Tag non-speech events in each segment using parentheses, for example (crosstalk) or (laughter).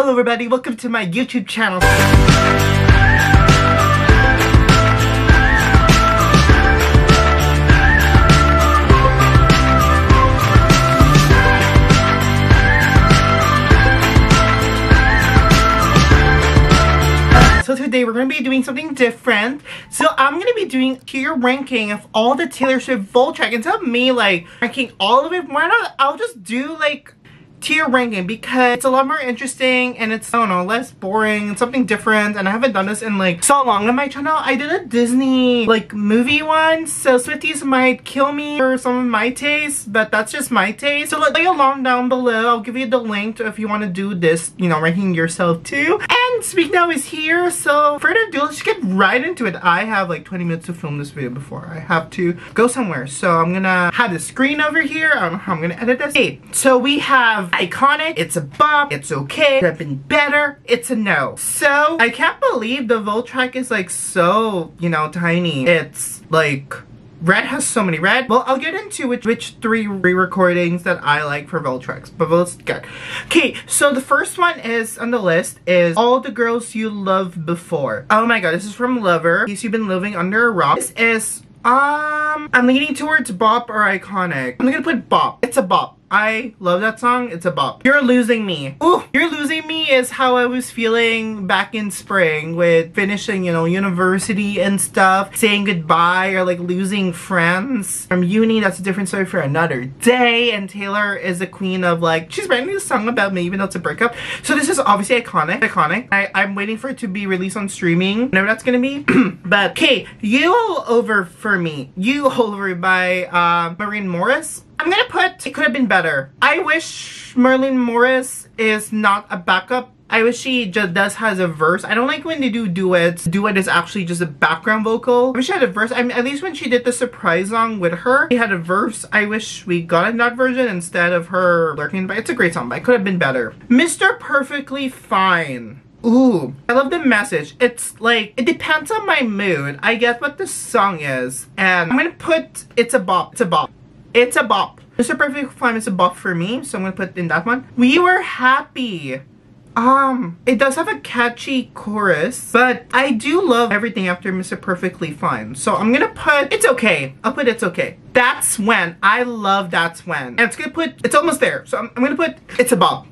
Hello everybody, welcome to my YouTube channel. So today we're going to be doing something different. So I'm going to be doing tier ranking of all the Taylor Swift track. Instead of me like ranking all of it, why not I'll just do like tier ranking because it's a lot more interesting and it's, I don't know, less boring and something different and I haven't done this in like so long on my channel. I did a Disney like movie one so Swifties might kill me for some of my taste but that's just my taste. So like, play along down below. I'll give you the link if you want to do this, you know, ranking yourself too. And Speak Now is here so further ado, let's get right into it. I have like 20 minutes to film this video before I have to go somewhere. So I'm gonna have the screen over here. I don't know how I'm gonna edit this. Okay, so we have iconic, it's a bop, it's okay, could have been better, it's a no. So, I can't believe the Vault track is like so, you know, tiny. It's like Red has so many. Red, well, I'll get into which, which three re-recordings that I like for tracks, but let's get. Okay, so the first one is on the list is All the Girls You Loved Before. Oh my god, this is from Lover. In case you've been living under a rock. This is, um, I'm leaning towards Bop or Iconic. I'm gonna put Bop. It's a Bop. I love that song. It's a bop. You're Losing Me. Ooh, You're Losing Me is how I was feeling back in spring with finishing, you know, university and stuff, saying goodbye or like losing friends from uni. That's a different story for another day. And Taylor is the queen of like, she's writing a song about me even though it's a breakup. So this is obviously iconic. Iconic. I, I'm waiting for it to be released on streaming. Whenever that's gonna be. (clears throat) but okay, You All Over For Me. You All Over by uh, Maren Morris. I'm gonna put it could have been better. I wish Maren Morris is not a backup. I wish she just does has a verse. I don't like when they do duets. Duet is actually just a background vocal. I wish she had a verse. I mean, at least when she did the surprise song with her, she had a verse. I wish we got in that version instead of her lurking. But it's a great song, but it could have been better. Mr. Perfectly Fine. Ooh, I love the message. It's like, it depends on my mood. I get what the song is. And I'm gonna put, it's a bop, it's a bop. It's a bop. Mr. Perfect Fine is a bop for me, so I'm gonna put in that one. We were happy. Um, it does have a catchy chorus, but I do love everything after Mr. Perfectly Fine. So I'm gonna put, it's okay. I'll put it's okay. That's when. I love That's When. And it's gonna put, it's almost there. So I'm, I'm gonna put, it's a bop.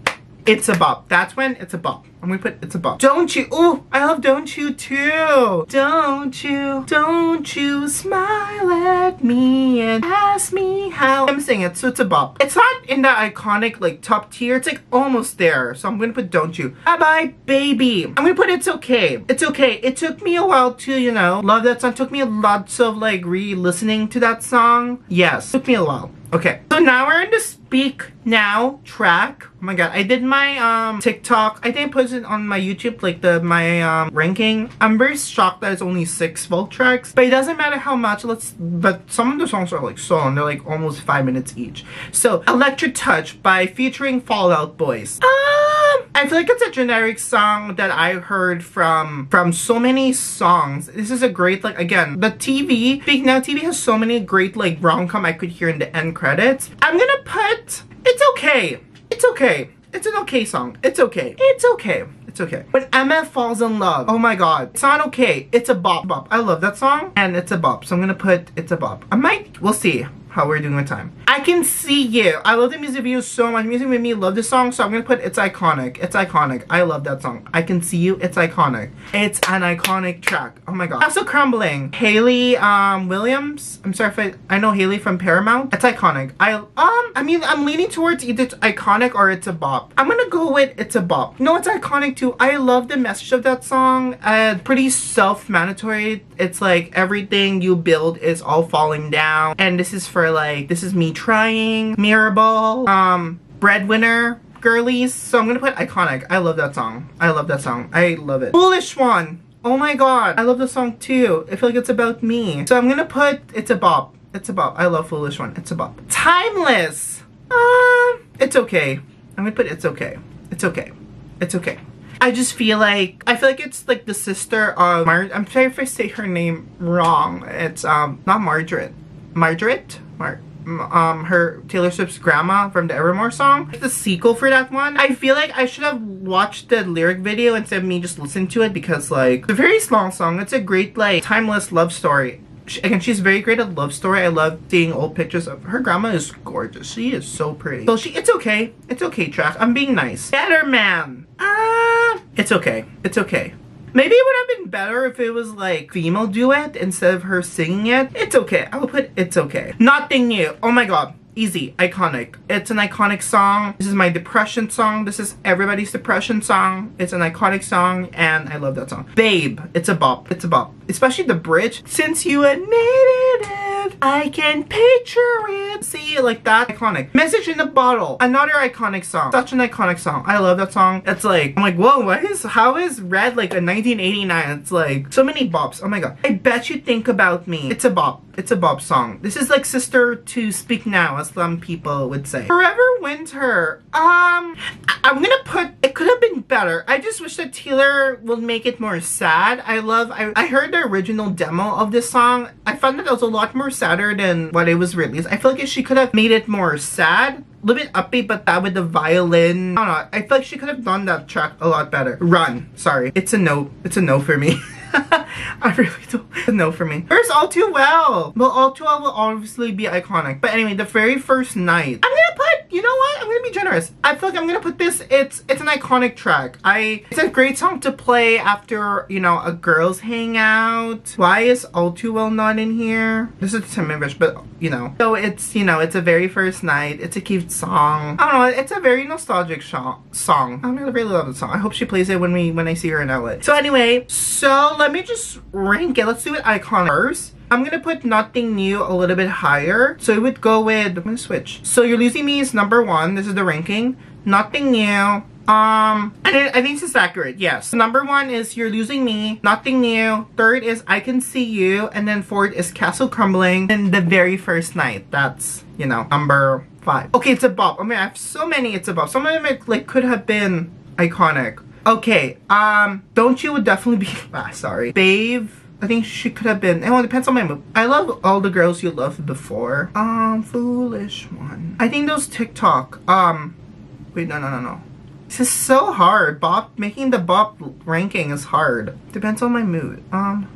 It's a bop. That's when it's a bop. I'm gonna put it's a bop. Don't you? Oh, I love Don't You too. Don't you? Don't you smile at me and ask me how I'm saying it, so it's a bop. It's not in that iconic like top tier. It's like almost there. So I'm gonna put Don't You. Bye bye, baby. I'm gonna put It's Okay. It's okay. It took me a while to, you know, love that song. It took me lots of like re-listening to that song. Yes, took me a while. Okay, so now we're in the Speak Now track. Oh my god, I did my um TikTok. I think I posted on my YouTube like the my um ranking. I'm very shocked that it's only six Vault tracks, but it doesn't matter how much. Let's but some of the songs are like so long. They're like almost five minutes each. So Electric Touch by featuring Fall Out Boys. Um, I feel like it's a generic song that I heard from from so many songs. This is a great like again the TV. Now TV has so many great like rom-com I could hear in the end credits. I'm gonna put it's okay. It's okay. It's an okay song. It's okay. It's okay. It's okay. When Emma falls in love, oh my god. It's not okay. It's a bop bop. I love that song and it's a bop. So I'm gonna put it's a bop. I might, we'll see how we're doing with time. I can see you. I love the music video so much. Music made me love this song, so I'm gonna put it's iconic. It's iconic. I love that song. I can see you. It's iconic. It's an iconic track. Oh my god. Castles Crumbling. Hayley um Williams. I'm sorry if I I know Hayley from Paramore. It's iconic. I um I mean I'm leaning towards either it's iconic or it's a bop. I'm gonna go with it's a bop. No, it's iconic too. I love the message of that song. Uh pretty self-mandatory. It's like everything you build is all falling down. And this is for like this is me trying. Mirrorball. Um breadwinner girlies. So I'm gonna put iconic. I love that song. I love that song. I love it. Foolish one. Oh my god. I love the song too. I feel like it's about me. So I'm gonna put it's a bop. It's a bop. I love Foolish One. It's a bop. Timeless. Um, it's okay. I'm gonna put it's okay. It's okay. It's okay. I just feel like I feel like it's like the sister of Mar I'm sorry if I say her name wrong. It's um not Margaret. Margaret? Mar um, her Taylor Swift's grandma from the Evermore song. The sequel for that one. I feel like I should have watched the lyric video instead of me just listening to it because like, it's a very small song. It's a great like timeless love story again, she's very great at love story. I love seeing old pictures of her grandma is gorgeous. She is so pretty. So she, it's okay. It's okay, trash. I'm being nice. Better man. Ah, uh, it's okay. It's okay. Maybe it would have been better if it was like female duet instead of her singing it. It's okay. I will put it's okay. Nothing new. Oh my god. Easy, iconic. It's an iconic song. This is my depression song. This is everybody's depression song. It's an iconic song and I love that song. Babe, it's a bop. It's a bop. Especially the bridge. Since you admitted it, I can picture it. See, like that. Iconic. Message in the Bottle. Another iconic song. Such an iconic song. I love that song. It's like, I'm like, whoa, what is, how is Red like a 1989? It's like, so many bops. Oh my god. I bet you think about me. It's a bop. It's a bop song. This is like sister to Speak Now, as some people would say. Forever Winter. Um, I'm gonna put, it could have been better. I just wish that Taylor would make it more sad. I love, I, I heard the original demo of this song. Found that it was a lot more sadder than what it was released. I feel like she could have made it more sad a little bit upbeat, but that with the violin. I don't know. I feel like she could have done that track a lot better. Run. Sorry. It's a no. It's a no for me. (laughs) I really don't know for me. Where's All Too Well? Well, All Too Well will obviously be iconic. But anyway, the very first night. I'm gonna put, you know what? I'm gonna be generous. I feel like I'm gonna put this, it's it's an iconic track. I, it's a great song to play after, you know, a girls hangout. Why is All Too Well not in here? This is Tim English, but you know. So it's, you know, it's a very first night. It's a cute song. I don't know, it's a very nostalgic song. I'm gonna really love the song. I hope she plays it when we, when I see her in LA. So anyway, so let me just rank it. Let's do it iconic first. I'm gonna put nothing new a little bit higher. So it would go with, I'm gonna switch. So You're Losing Me is number one. This is the ranking. Nothing new. Um, and it, I think this is accurate, yes. Number one is You're Losing Me, Nothing New. Third is I Can See You. And then fourth is Castle Crumbling. And the very first night, that's, you know, number five. Okay, it's a bop. I mean, I have so many it's a bop. Some of them like could have been iconic. Okay, um, Don't You would definitely be, (laughs) ah, sorry. Babe, I think she could have been, it depends on my mood. I love all the girls you loved before. Um, Foolish One. I think those TikTok, um, wait, no, no, no, no. This is so hard. Bop, making the bop ranking is hard. Depends on my mood. Um,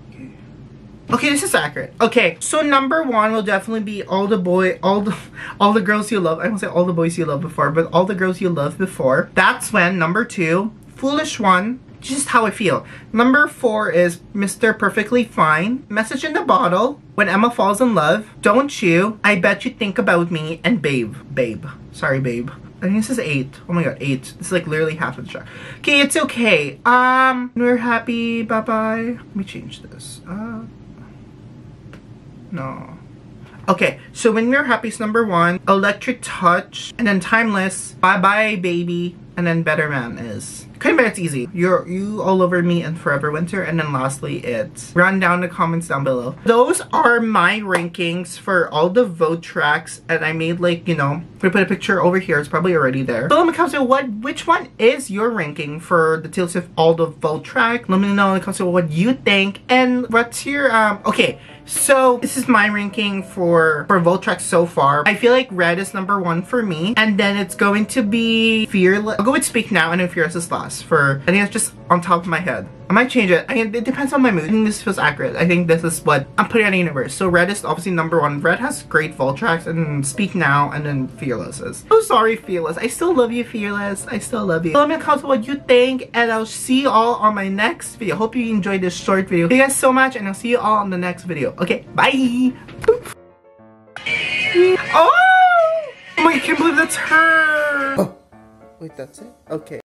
Okay, this is accurate. Okay, so number one will definitely be all the boy, all the, (laughs) all the girls you love. I won't say all the boys you love before, but all the girls you loved before. That's when number two, foolish one, just how I feel. Number four is Mr. Perfectly Fine, Message in the Bottle, When Emma Falls in Love, Don't You, I Bet You Think About Me, and Babe. Babe. Sorry, Babe. I think this is eight. Oh my god, eight. Is like literally half of the track. Okay, it's okay. Um, we're happy. Bye-bye. Let me change this. Uh, no. Okay, so When We're Happy is number one, Electric Touch, and then Timeless, Bye Bye Baby, and then Better Man is. Kind of it's easy. You're you all over me and Forever Winter, and then lastly it's run down the comments down below. Those are my rankings for all the vault tracks, and I made like you know, we put a picture over here, it's probably already there. So let me comment what which one is your ranking for the Taylor Swift all the vault track? Let me know in the comments what you think, and what's your um okay. So this is my ranking for, for vault track so far. I feel like Red is number one for me. And then it's going to be Fearless. I'll go with Speak Now and then Fearless is last for, I think it's just on top of my head. I might change it. I mean, it depends on my mood. I think this feels accurate. I think this is what I'm putting on the universe. So Red is obviously number one. Red has great vault tracks and Speak Now and then Fearless is. Oh, sorry, Fearless. I still love you, Fearless. I still love you. Let me comment what you think and I'll see you all on my next video. Hope you enjoyed this short video. Thank you guys so much and I'll see you all on the next video. Okay, bye. Oh! oh my, I can't believe that's her. Oh, wait, that's it? Okay.